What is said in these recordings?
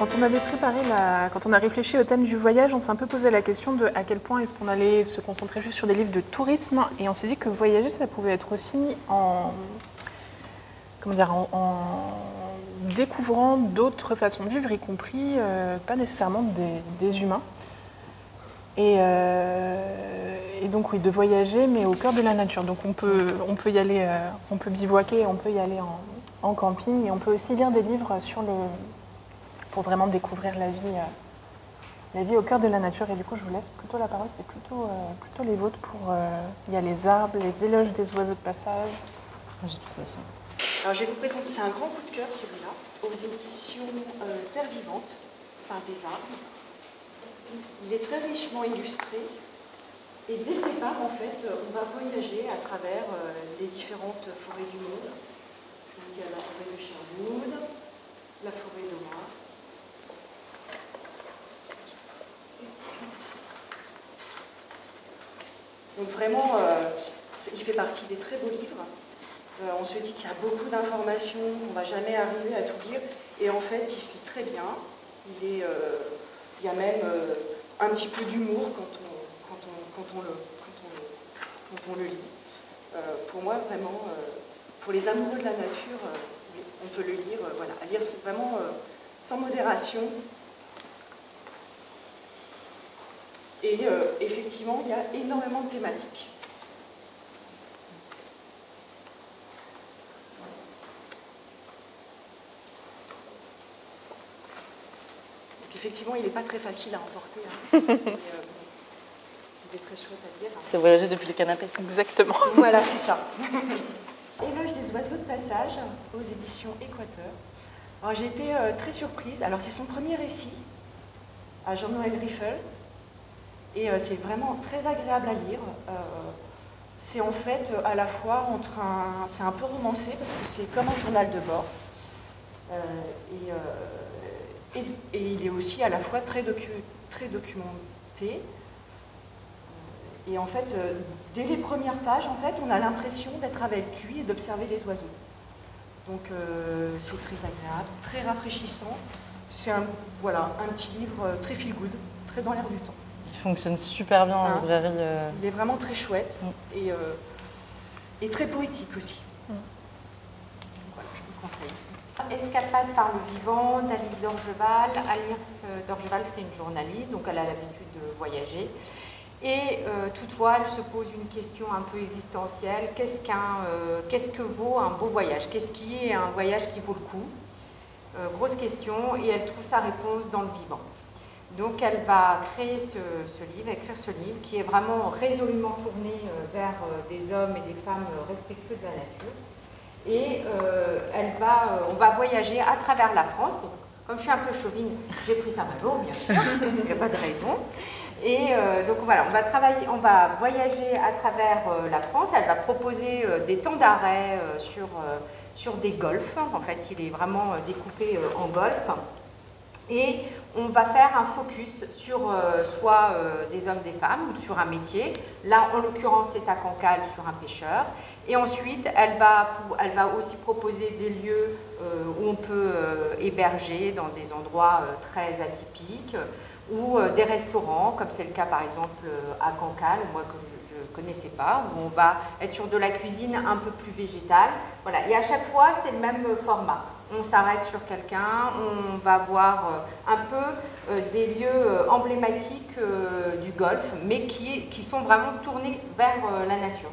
Quand on avait préparé la... quand on a réfléchi au thème du voyage, on s'est un peu posé la question de à quel point est-ce qu'on allait se concentrer juste sur des livres de tourisme et on s'est dit que voyager ça pouvait être aussi en comment dire en, découvrant d'autres façons de vivre, y compris euh, pas nécessairement des, humains. Et, euh, et, donc oui, de voyager, mais au cœur de la nature. Donc on peut, on peut y aller, euh, on peut bivouaquer, on peut y aller en, camping, et on peut aussi lire des livres sur le, pour vraiment découvrir la vie, euh, la vie au cœur de la nature. Et du coup, je vous laisse plutôt la parole, c'est plutôt, plutôt les vôtres pour. il y a les arbres, les éloges des oiseaux de passage. J'ai tout ça aussi. Alors je vais vous présenter, c'est un grand coup de cœur celui-là, aux éditions euh, Terre Vivante, par des arbres. Il est très richement illustré. Et dès le départ, en fait, on va voyager à travers euh, les différentes forêts du monde. Donc il y a la forêt de Sherwood, la forêt de Noir. Donc vraiment, euh, il fait partie des très beaux livres. Euh, on se dit qu'il y a beaucoup d'informations, on ne va jamais arriver à tout lire. Et en fait, il se lit très bien. Il, euh, y a même un petit peu d'humour quand on, quand, on, quand, on le, quand, on, le, lit. pour moi, vraiment, pour les amoureux de la nature, on peut le lire, voilà, à lire vraiment sans modération. Et effectivement, il y a énormément de thématiques. effectivement, il n'est pas très facile à emporter. Hein. Euh. Hein. C'est voyager depuis le canapé. Exactement. Voilà, c'est ça. Éloge des oiseaux de passage aux éditions Équateur. Alors j'ai été euh, très surprise. Alors c'est son premier récit à Jean-Noël Riffel. Et euh, c'est vraiment très agréable à lire. c'est en fait à la fois entre un. C'est un peu romancé parce que c'est comme un journal de bord. et il est aussi à la fois très, documenté. Et en fait, euh, dès les premières pages, en fait, on a l'impression d'être avec lui et d'observer les oiseaux. Donc euh, c'est très agréable, très rafraîchissant. C'est un, voilà, un petit livre euh, très feel good, très dans l'air du temps. Il fonctionne super bien en hein librairie. Il est vraiment très chouette mm. et, et, très poétique aussi. Mm. Voilà, je vous conseille. Escapade par le vivant d'Alice Dorgeval. Alice Dorgeval, c'est une journaliste, donc elle a l'habitude de voyager. Et euh, toutefois, elle se pose une question un peu existentielle. Qu'est-ce qu'un, euh, qu'est-ce que vaut un beau voyage? Qu'est-ce qui est un voyage qui vaut le coup? Euh, Grosse question, et elle trouve sa réponse dans le vivant. Donc elle va créer ce, ce, livre, écrire ce livre, qui est vraiment résolument tourné vers des hommes et des femmes respectueux de la nature et euh, elle va, euh, on va voyager à travers la France. comme je suis un peu chauvine, j'ai pris sa maillot, bien sûr, il n'y a pas de raison. Et euh, donc voilà, on va travailler, on va voyager à travers la France. Elle va proposer des temps d'arrêt sur, sur des golfs. En fait, il est vraiment découpé en golf. Et on va faire un focus sur soit des hommes, des femmes, ou sur un métier. Là, en l'occurrence, c'est à Cancale sur un pêcheur. Et ensuite, elle va, elle va aussi proposer des lieux euh, où on peut euh, héberger dans des endroits euh, très atypiques ou des restaurants, comme c'est le cas par exemple à Cancale, moi que je ne connaissais pas, où on va être sur de la cuisine un peu plus végétale. Voilà. Et à chaque fois, c'est le même format. On s'arrête sur quelqu'un, on va voir un peu des lieux emblématiques du golf, mais qui, sont vraiment tournés vers la nature.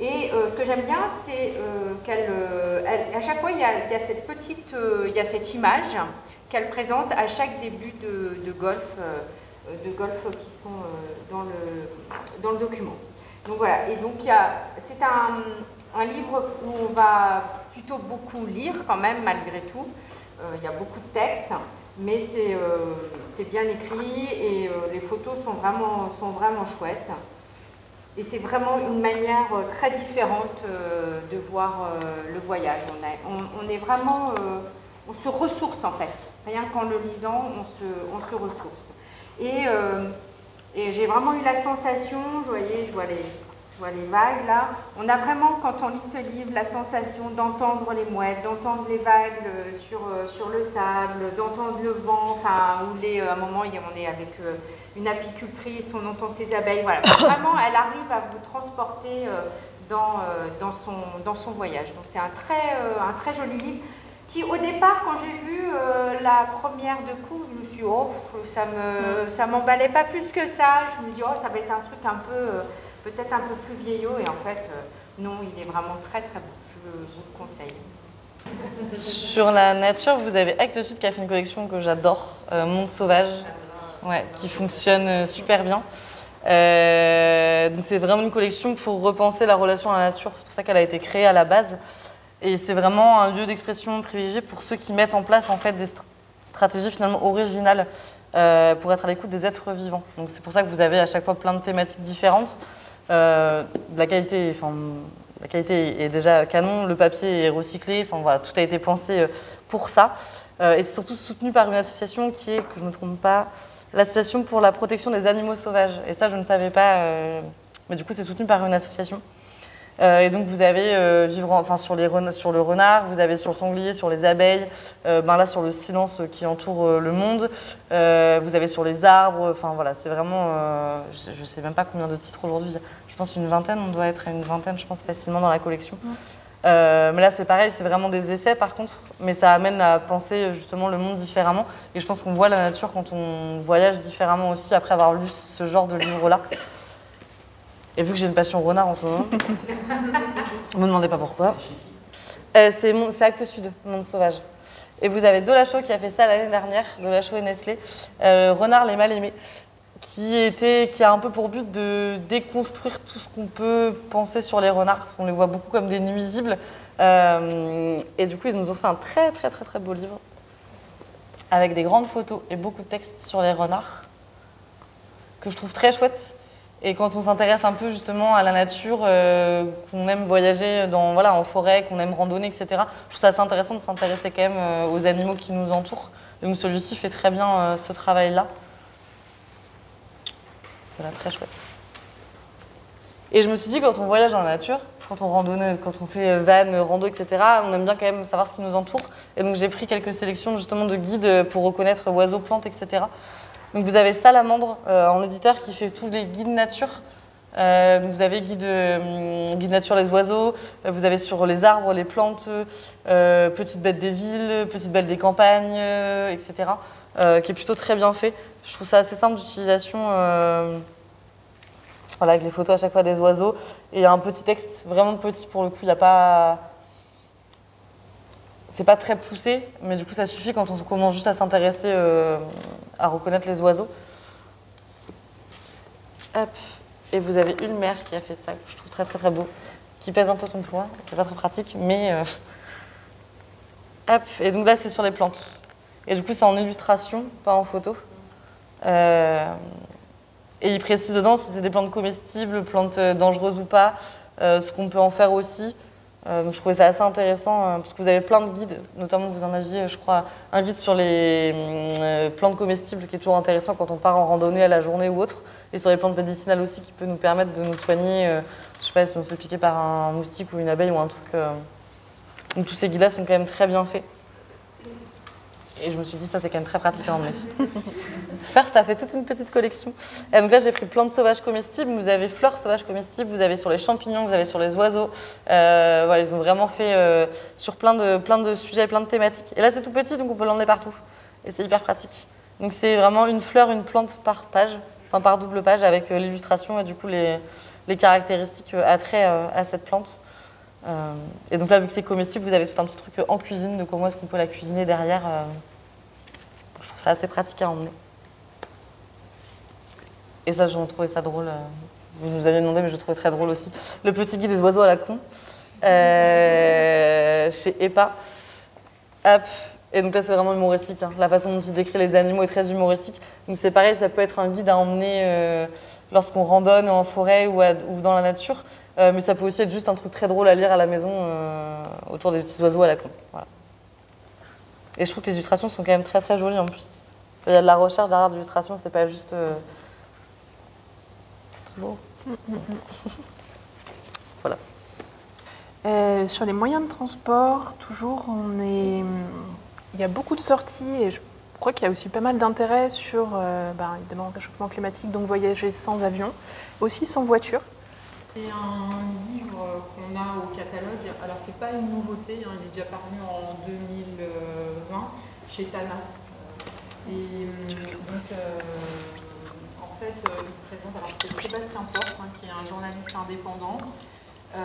Et euh, ce que j'aime bien, c'est euh, qu'elle, euh, à chaque fois, il y, a, cette petite, il y a cette image qu'elle présente à chaque début de, golf, de golf qui sont dans le, document. Donc voilà, et donc c'est un, livre où on va plutôt beaucoup lire quand même, malgré tout. il y a beaucoup de textes, mais c'est bien écrit et les photos sont vraiment, sont vraiment chouettes. Et c'est vraiment une manière euh, très différente euh, de voir euh, le voyage. On, est vraiment, on se ressource en fait. Rien qu'en le lisant, on se, se ressource. Et, et j'ai vraiment eu la sensation, vous voyez, je vois les, vois les vagues là. On a vraiment, quand on lit ce livre, la sensation d'entendre les mouettes, d'entendre les vagues euh, sur, euh, sur le sable, d'entendre le vent, enfin, où les, à un moment, on est avec une apicultrice, on entend ses abeilles. Voilà. Vraiment, elle arrive à vous transporter dans, dans, son, dans son voyage. Donc c'est un très, un très joli livre qui, au départ, quand j'ai vu la première de cours, je me suis dit, oh, ça me, ça m'emballait pas plus que ça. Je me dis, oh, ça va être un truc un peu peut-être un peu plus vieillot, et en fait, euh, non, il est vraiment très très beau. Je vous le conseille. Sur la nature, vous avez Actes Sud qui a fait une collection que j'adore, euh, Monde Sauvage, ouais, qui fonctionne euh, super bien. donc c'est vraiment une collection pour repenser la relation à la nature, c'est pour ça qu'elle a été créée à la base. Et c'est vraiment un lieu d'expression privilégié pour ceux qui mettent en place en fait des stratégies finalement originales pour être à l'écoute des êtres vivants. Donc c'est pour ça que vous avez à chaque fois plein de thématiques différentes. Euh, la qualité, enfin, la qualité est déjà canon, le papier est recyclé, enfin voilà, tout a été pensé euh, pour ça. Euh, et c'est surtout soutenu par une association qui est, que je ne me trompe pas, l'association pour la protection des animaux sauvages. Et ça, je ne savais pas, mais du coup, c'est soutenu par une association. Et donc vous avez vivre, enfin sur, les, sur le renard, vous avez sur le sanglier, sur les abeilles, ben là sur le silence qui entoure le monde, vous avez sur les arbres, enfin voilà, c'est vraiment, je ne sais même pas combien de titres aujourd'hui, pense une vingtaine, on doit être à une vingtaine, je pense, facilement dans la collection. Euh, mais là, c'est pareil, c'est vraiment des essais par contre, mais ça amène à penser justement le monde différemment. Et je pense qu'on voit la nature quand on voyage différemment aussi après avoir lu ce genre de livre-là. Et vu que j'ai une passion renard en ce moment, ne me demandez pas pourquoi. Euh, c'est Actes Sud, Monde Sauvage. Et vous avez Dolacho qui a fait ça l'année dernière, Dolacho et Nestlé. Euh, renard les mal aimés qui, était, qui a un peu pour but de déconstruire tout ce qu'on peut penser sur les renards. On les voit beaucoup comme des nuisibles. Euh, et du coup, ils nous ont fait un très très très très beau livre avec des grandes photos et beaucoup de textes sur les renards que je trouve très chouette. Et quand on s'intéresse un peu justement à la nature, euh, qu'on aime voyager dans, voilà, en forêt, qu'on aime randonner, etc., je trouve ça assez intéressant de s'intéresser quand même euh, aux animaux qui nous entourent. Donc celui-ci fait très bien ce travail-là très chouette. Et je me suis dit, quand on voyage dans la nature, quand on randonne, quand on fait van, rando, etc., on aime bien quand même savoir ce qui nous entoure. Et donc j'ai pris quelques sélections justement de guides pour reconnaître oiseaux, plantes, etc. Donc vous avez Salamandre euh, en éditeur qui fait tous les guides nature. Euh, vous avez guide, euh, guide nature les oiseaux, vous avez sur les arbres, les plantes, petites bêtes des villes, petites bêtes des campagnes, etc. qui est plutôt très bien fait. Je trouve ça assez simple d'utilisation. Voilà, avec les photos à chaque fois des oiseaux. Et un petit texte, vraiment petit pour le coup. Il n'y a pas. C'est pas très poussé, mais du coup, ça suffit quand on commence juste à s'intéresser euh, à reconnaître les oiseaux. Hop. Et vous avez une mère qui a fait ça, que je trouve très très très beau, qui pèse un peu son poids. C'est pas très pratique, mais. Euh, hop. Et donc là, c'est sur les plantes. Et du coup, c'est en illustration, pas en photo. Euh, et il précise dedans si c'est des plantes comestibles, plantes dangereuses ou pas, ce qu'on peut en faire aussi. Donc je trouvais ça assez intéressant parce que vous avez plein de guides, notamment vous en aviez, je crois, un guide sur les plantes comestibles qui est toujours intéressant quand on part en randonnée à la journée ou autre, et sur les plantes médicinales aussi qui peut nous permettre de nous soigner, je sais pas si on se fait piquer par un moustique ou une abeille ou un truc. Donc tous ces guides-là sont quand même très bien faits. Et je me suis dit, ça c'est quand même très pratique à emmener. First a fait toute une petite collection. Et donc là, j'ai pris plantes sauvages comestibles. Vous avez fleurs sauvages comestibles, vous avez sur les champignons, vous avez sur les oiseaux. Euh, voilà, ils ont vraiment fait euh, sur plein de, plein de sujets, plein de thématiques. Et là, c'est tout petit, donc on peut l'emmener partout. Et c'est hyper pratique. Donc c'est vraiment une fleur, une plante par page, enfin par double page, avec euh, l'illustration et du coup les, les caractéristiques attraits à cette plante. et donc là, vu que c'est comestible, vous avez tout un petit truc en cuisine de comment est-ce qu'on peut la cuisiner derrière c'est assez pratique à emmener. Et ça, j'ai trouvé ça drôle. Euh, vous nous aviez demandé, mais je trouvais très drôle aussi. Le petit guide des oiseaux à la con, euh, chez EPA. Hop. Et donc là, c'est vraiment humoristique. Hein. La façon dont il décrit les animaux est très humoristique. Donc c'est pareil, ça peut être un guide à emmener euh, lorsqu'on randonne en forêt ou, dans la nature. mais ça peut aussi être juste un truc très drôle à lire à la maison autour des petits oiseaux à la con. Voilà. Et je trouve que les illustrations sont quand même très très jolies en plus. Il y a de la recherche derrière l'illustration, c'est pas juste. Euh... Euh, sur les moyens de transport, toujours, on est... il y a beaucoup de sorties et je crois qu'il y a aussi pas mal d'intérêt sur, euh, ben, évidemment, le réchauffement climatique, donc voyager sans avion, aussi sans voiture. C'est un livre qu'on a au catalogue. Alors, c'est pas une nouveauté, hein, il est déjà paru en 2020 chez Tana. Et euh, donc, euh, en fait, euh, il présente. Alors, c'est Sébastien Porte, hein, qui est un journaliste indépendant, euh,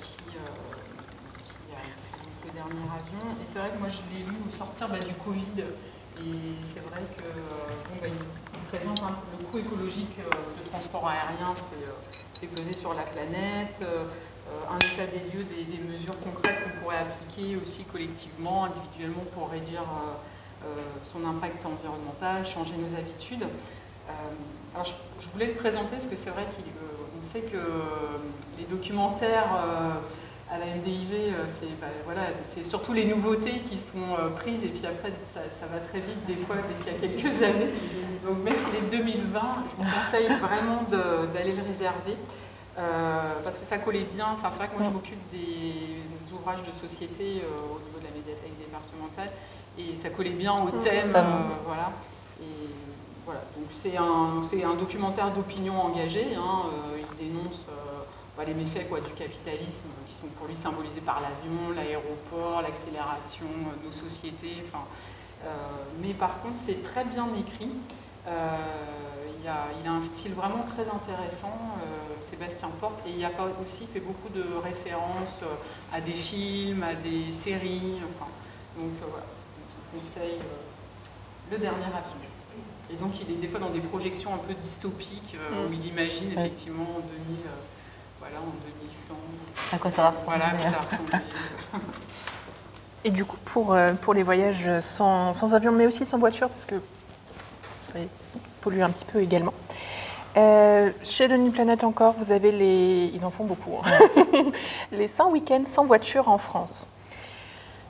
qui, euh, a pris le dernier avion. Et c'est vrai que moi, je l'ai lu au sortir bah, du Covid. Et c'est vrai que euh, bon, bah, il, présente le coût écologique euh, de transport aérien est, euh, pesé sur la planète, un état des lieux des, mesures concrètes qu'on pourrait appliquer aussi collectivement, individuellement pour réduire son impact environnemental, changer nos habitudes. Alors je, voulais le présenter parce que c'est vrai qu'on sait que les documentaires à la NDIV, euh, c'est bah, voilà, c'est surtout les nouveautés qui sont euh, prises et puis après ça, ça va très vite des fois dès qu'il y a quelques années. Donc même s'il est 2020, je vous conseille vraiment d'aller le réserver euh, parce que ça collait bien. Enfin, c'est vrai que moi je m'occupe des ouvrages de société euh, au niveau de la médiathèque départementale et ça collait bien au thème. totalement. euh, voilà. Et voilà. Donc c'est un, un documentaire d'opinion engagé. hein, il dénonce bah, les méfaits quoi, du capitalisme qui sont pour lui symbolisés par l'avion, l'aéroport, l'accélération euh, de nos sociétés. Enfin, euh, mais par contre, c'est très bien écrit. Euh, il, a, il a un style vraiment très intéressant, euh, Sébastien Porte, et il y a aussi fait beaucoup de références à des films, à des séries. Enfin, donc euh, voilà, Donc, je conseille euh, le dernier avion. Et donc il est des fois dans des projections un peu dystopiques euh, où il imagine effectivement en 2000, euh, voilà, en 2100, À quoi ça va ressembler voilà, ça ressemblait. Et du coup, pour, euh, pour les voyages sans, sans avion, mais aussi sans voiture, parce que ça pollue un petit peu également. Euh, chez Denis Planète encore, vous avez les... Ils en font beaucoup. hein. les 100 week-ends sans voiture en France.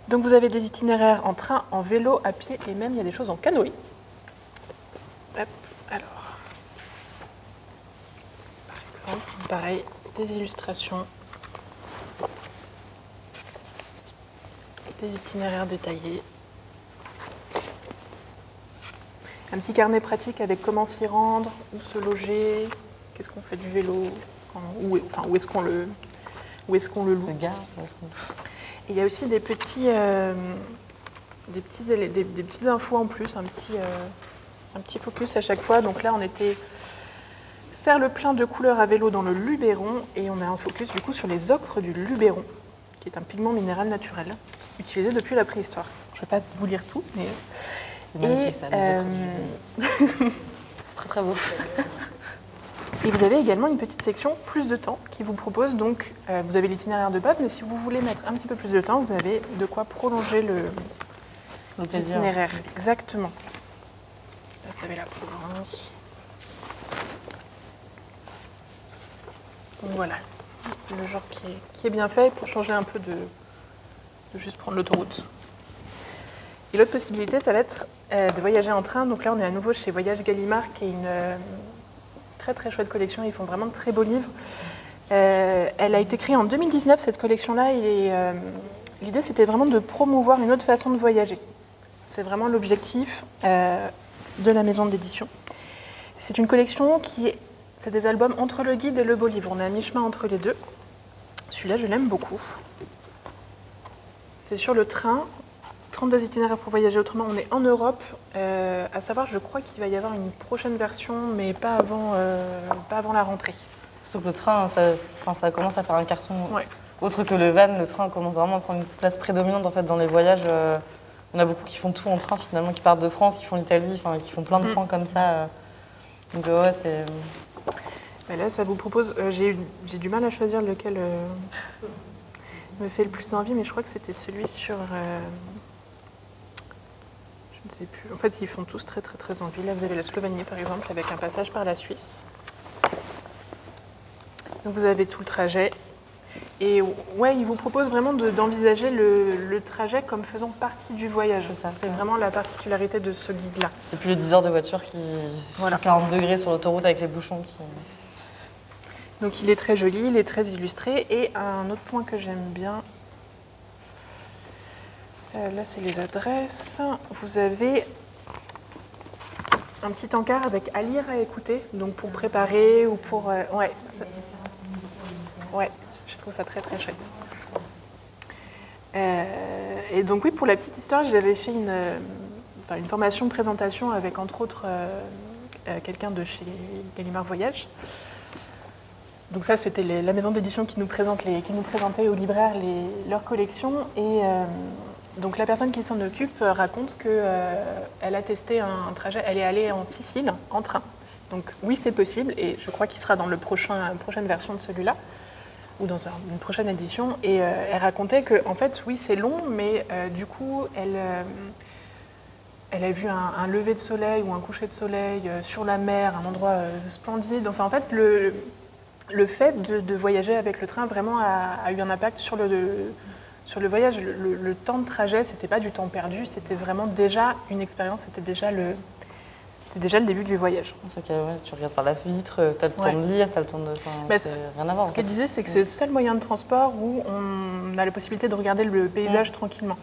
Donc vous avez des itinéraires en train, en vélo, à pied et même il y a des choses en canoë. Hop, alors. Par exemple, pareil, des illustrations des itinéraires détaillés. Un petit carnet pratique avec comment s'y rendre, où se loger, qu'est-ce qu'on fait du vélo, quand- où, enfin, où est-ce qu'on le, où est-ce qu'on le loue. Le il y a aussi des petits, euh, des, petits, des petites infos en plus, un petit, euh, un petit focus à chaque fois. Donc là, on était faire le plein de couleurs à vélo dans le Luberon et on a un focus du coup sur les ocres du Luberon, qui est un pigment minéral naturel utilisé depuis la préhistoire. Je ne vais pas vous lire tout, mais c'est magnifique ça, les euh. C'est très très beau. Et vous avez également une petite section plus de temps qui vous propose donc, euh, vous avez l'itinéraire de base, mais si vous voulez mettre un petit peu plus de temps, vous avez de quoi prolonger le, l'itinéraire. Exactement. Là, vous avez la Provence. Voilà, le genre qui est, bien fait pour changer un peu de, juste prendre l'autoroute. Et l'autre possibilité, ça va être euh, de voyager en train. Donc là, on est à nouveau chez Voyage Gallimard, qui est une euh, très très chouette collection. Ils font vraiment de très beaux livres. Euh, elle a été créée en 2019, cette collection-là. L'idée, c'était vraiment de promouvoir une autre façon de voyager. C'est vraiment l'objectif de la maison d'édition. C'est une collection qui est, c'est des albums entre le guide et le beau livre. On est à mi-chemin entre les deux. Celui-là, je l'aime beaucoup. C'est sur le train, 32 itinéraires pour voyager autrement. On est en Europe. Euh, à savoir, je crois qu'il va y avoir une prochaine version, mais pas avant, euh, pas avant la rentrée. Surtout que le train, ça, commence à faire un carton. Ouais. Autre que le van, le train commence vraiment à prendre une place prédominante en fait dans les voyages. euh, en a beaucoup qui font tout en train finalement, qui partent de France, qui font l'Italie, qui font plein de Mm. points comme ça. euh. Donc ouais, c'est. Là, ça vous propose. euh, j'ai, du mal à choisir lequel euh, me fait le plus envie, mais je crois que c'était celui sur. euh, je ne sais plus. En fait, ils font tous très, très, très envie. Là, vous avez la Slovénie, par exemple, avec un passage par la Suisse. Donc, vous avez tout le trajet. Et ouais, ils vous proposent vraiment de- d'envisager le, le trajet comme faisant partie du voyage. C'est ça, C'est ouais. vraiment la particularité de ce guide-là. C'est plus les 10 heures de voiture qui. Voilà. 40 degrés sur l'autoroute avec les bouchons qui. Donc il est très joli, il est très illustré. Et un autre point que j'aime bien, euh, là c'est les adresses. Vous avez un petit encart avec à lire, à écouter, donc pour préparer ou pour... euh, ouais, ça- ouais, je trouve ça très très chouette. Euh, et donc oui, pour la petite histoire, j'avais fait une, euh, enfin, une formation de présentation avec entre autres euh, euh, quelqu'un de chez Gallimard Voyage. Donc ça, c'était la maison d'édition qui nous qui nous présentait aux libraires les- leurs collections. Et euh, donc la personne qui s'en occupe euh, raconte que euh, a testé un, trajet. Elle est allée en Sicile en train. Donc oui, c'est possible. Et je crois qu'il sera dans le prochain prochaine version de celui-là ou dans un- une prochaine édition. Et elle racontait que en fait, oui, c'est long, mais du coup, elle elle a vu un, lever de soleil ou un coucher de soleil sur la mer, un endroit splendide. Enfin, en fait, le, le fait de, de voyager avec le train vraiment a, a eu un impact sur le, sur le voyage. Le, le- le temps de trajet, c'était pas du temps perdu, c'était vraiment déjà une expérience, c'était déjà le, c'était déjà le début du voyage. Que, ouais, tu regardes par la vitre, tu as le temps Ouais. de lire, tu as le temps de. enfin, c'est rien à voir. en Ce qu'elle disait, c'est que c'est le seul moyen de transport où on a la possibilité de regarder le paysage tranquillement.